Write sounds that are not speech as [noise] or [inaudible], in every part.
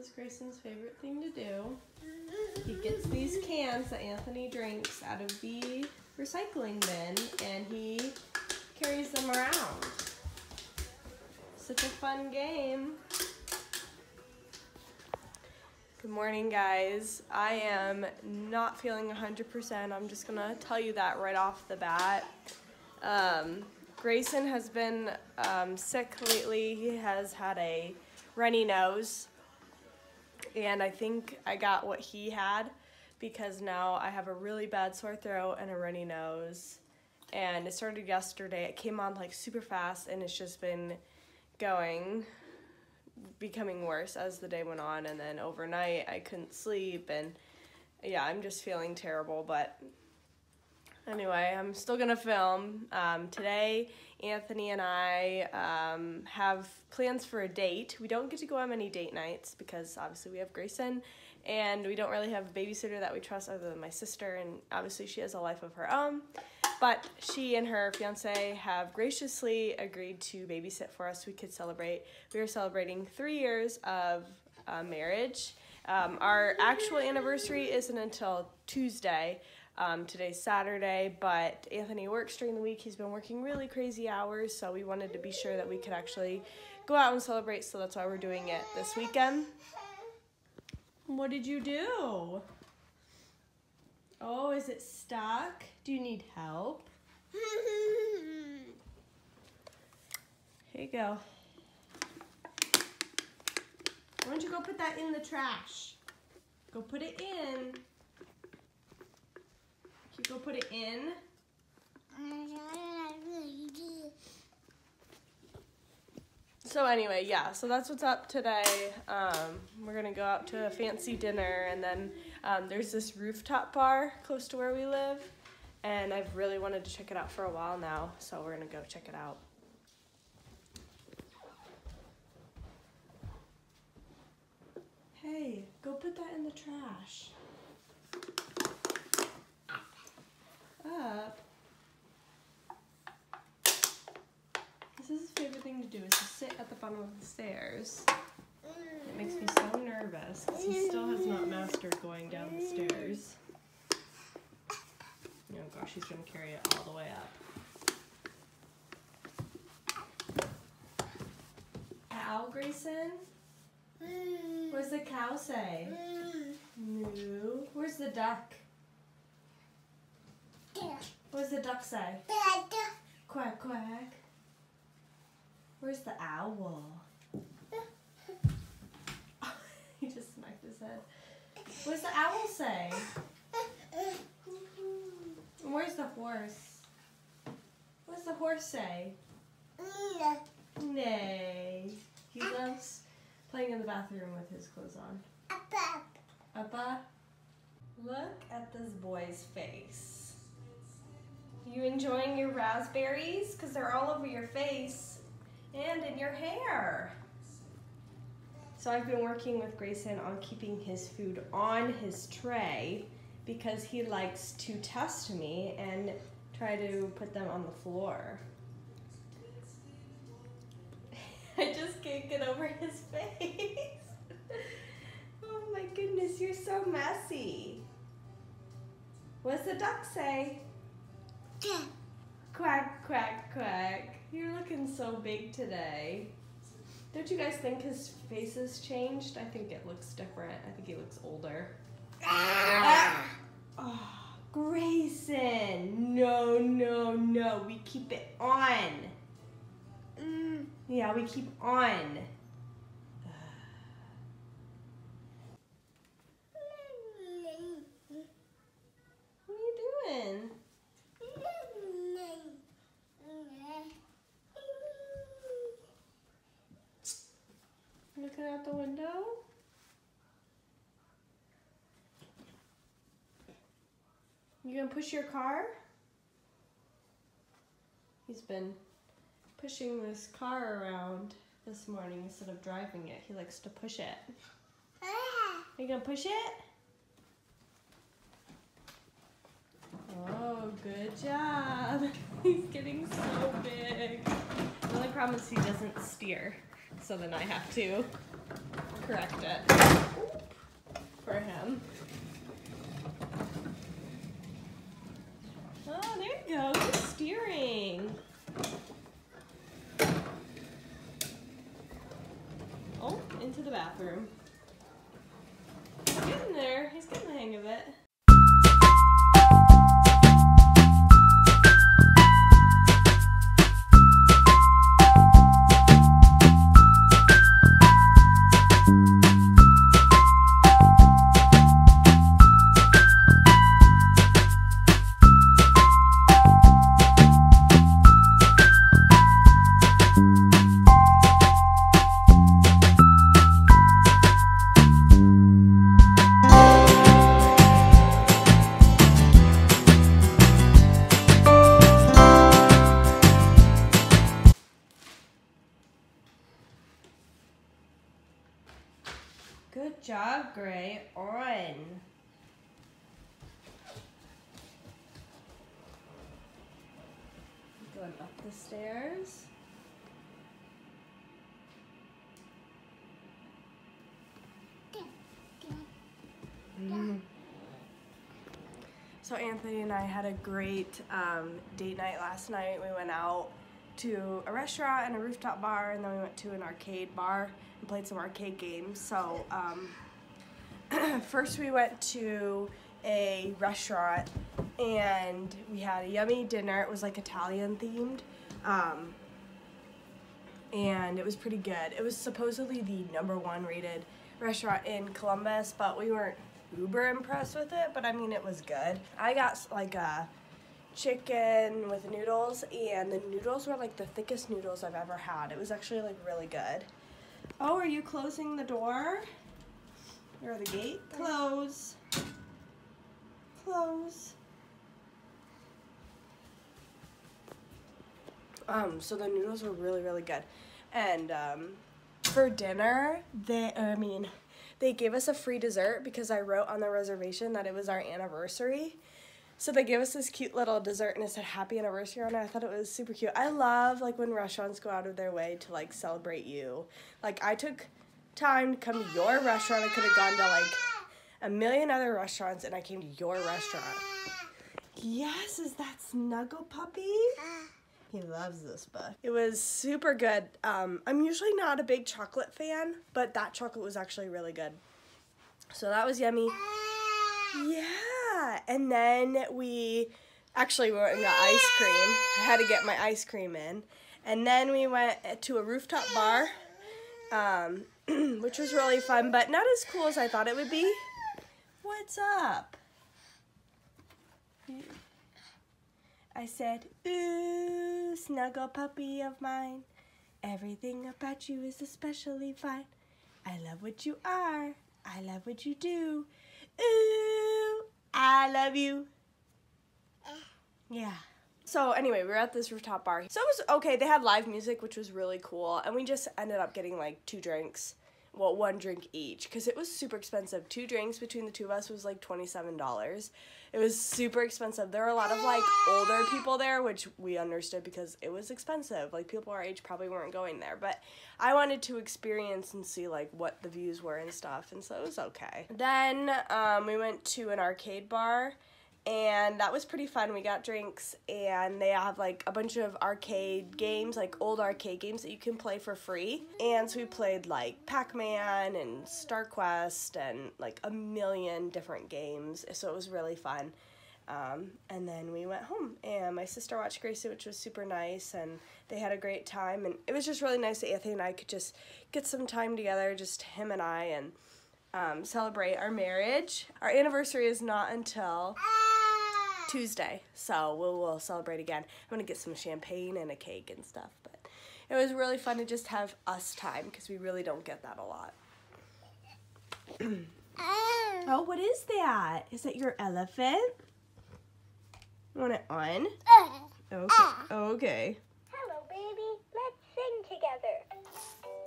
Is Greyson's favorite thing to do. He gets these cans that Anthony drinks out of the recycling bin and he carries them around. Such a fun game. Good morning, guys. I am not feeling 100%. I'm just gonna tell you that right off the bat. Um, Greyson has been um, sick lately. He has had a runny nose, and I think I got what he had because now I have a really bad sore throat and a runny nose. And it started yesterday. It came on like super fast, and it's just been going becoming worse as the day went on and then overnight I couldn't sleep and yeah I'm just feeling terrible but anyway I'm still gonna film um, today Anthony and I um, have plans for a date we don't get to go on many date nights because obviously we have Greyson and we don't really have a babysitter that we trust other than my sister and obviously she has a life of her own but she and her fiance have graciously agreed to babysit for us. We could celebrate. We are celebrating three years of uh, marriage. Um, our actual anniversary isn't until Tuesday. Um, today's Saturday, but Anthony works during the week. He's been working really crazy hours, so we wanted to be sure that we could actually go out and celebrate, so that's why we're doing it this weekend. What did you do? Oh, is it stuck? Do you need help? [laughs] Here you go. Why don't you go put that in the trash? Go put it in. Go put it in? So anyway, yeah, so that's what's up today. Um, we're gonna go out to a fancy dinner and then um, there's this rooftop bar close to where we live and I've really wanted to check it out for a while now, so we're gonna go check it out. Hey, go put that in the trash. Up. This is his favorite thing to do is to sit at the bottom of the stairs. It makes me so nervous because he still has not mastered going down the stairs. Oh gosh, he's gonna carry it all the way up. Cow, Greyson? What does the cow say? Moo. Where's the duck? What does the duck say? Quack, quack. Where's the owl? [laughs] he just smacked his head. What does the owl say? Where's the horse? What does the horse say? Nay. He loves playing in the bathroom with his clothes on. Appa. Look at this boy's face. You enjoying your raspberries? Because they're all over your face and in your hair. So I've been working with Greyson on keeping his food on his tray because he likes to test me and try to put them on the floor. [laughs] I just can't get over his [laughs] face. oh my goodness, you're so messy. What's the duck say? Quack, quack, quack. You're looking so big today. Don't you guys think his face has changed? I think it looks different. I think he looks older. Ah. Oh, Greyson. No, no, no. We keep it on. Mm. Yeah, we keep on. What are you doing? Looking out the window? You gonna push your car? He's been pushing this car around this morning instead of driving it. He likes to push it. Are you gonna push it? Oh, good job. [laughs] He's getting so big. The only problem is he doesn't steer, so then I have to correct it for him. Oh, there you go. Good steering. Oh, into the bathroom. He's getting there. He's getting the hang of it. Job, Gray. On. Going up the stairs. So Anthony and I had a great um, date night last night. We went out to a restaurant and a rooftop bar, and then we went to an arcade bar and played some arcade games. So um, [clears throat] first we went to a restaurant and we had a yummy dinner. It was like Italian themed. Um, and it was pretty good. It was supposedly the number one rated restaurant in Columbus, but we weren't uber impressed with it. But I mean, it was good. I got like a chicken with noodles, and the noodles were like the thickest noodles I've ever had. It was actually like really good. Oh, are you closing the door? Or the gate? Close. Close. Um, so the noodles were really, really good. And um, for dinner, they, I mean, they gave us a free dessert because I wrote on the reservation that it was our anniversary. So they gave us this cute little dessert and it said happy anniversary on it. I thought it was super cute. I love like when restaurants go out of their way to like celebrate you. Like I took time to come to your restaurant. I could have gone to like a million other restaurants and I came to your restaurant. Yes, is that Snuggle Puppy? He loves this book. It was super good. Um, I'm usually not a big chocolate fan, but that chocolate was actually really good. So that was yummy. Yeah, and then we actually we went and got ice cream. I had to get my ice cream in, and then we went to a rooftop bar, um, [clears throat] which was really fun, but not as cool as I thought it would be. What's up? I said, Ooh, snuggle puppy of mine. Everything about you is especially fine. I love what you are. I love what you do. Ooh, I love you. Yeah. So anyway, we were at this rooftop bar. So it was okay. They had live music, which was really cool, and we just ended up getting like two drinks. Well, one drink each because it was super expensive. Two drinks between the two of us was like twenty-seven dollars. It was super expensive. There were a lot of like older people there, which we understood because it was expensive. Like people our age probably weren't going there, but I wanted to experience and see like what the views were and stuff, and so it was okay. Then um, we went to an arcade bar and that was pretty fun. We got drinks, and they have like a bunch of arcade games, like old arcade games that you can play for free. And so we played like Pac Man and Star Quest and like a million different games. So it was really fun. Um, and then we went home, and my sister watched Gracie, which was super nice, and they had a great time. And it was just really nice that Anthony and I could just get some time together, just him and I, and um, celebrate our marriage. Our anniversary is not until Tuesday, so we'll, we'll celebrate again. I'm gonna get some champagne and a cake and stuff, but it was really fun to just have us time because we really don't get that a lot. oh, what is that? Is that your elephant? You want it on? Okay. Okay. Hello, baby. Let's sing together.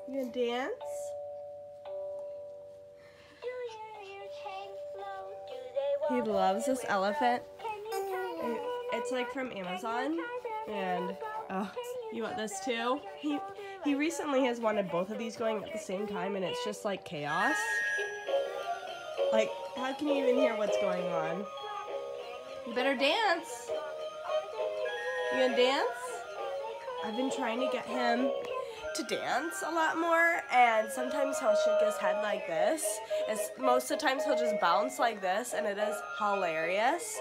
You gonna dance? He loves this elephant. It's like from Amazon. And oh, you want this too? He He recently has wanted both of these going at the same time, and it's just like chaos. Like, how can you even hear what's going on? You better dance. You gonna dance? I've been trying to get him to dance a lot more, and sometimes he'll shake his head like this. It's, most of the times he'll just bounce like this, and it is hilarious.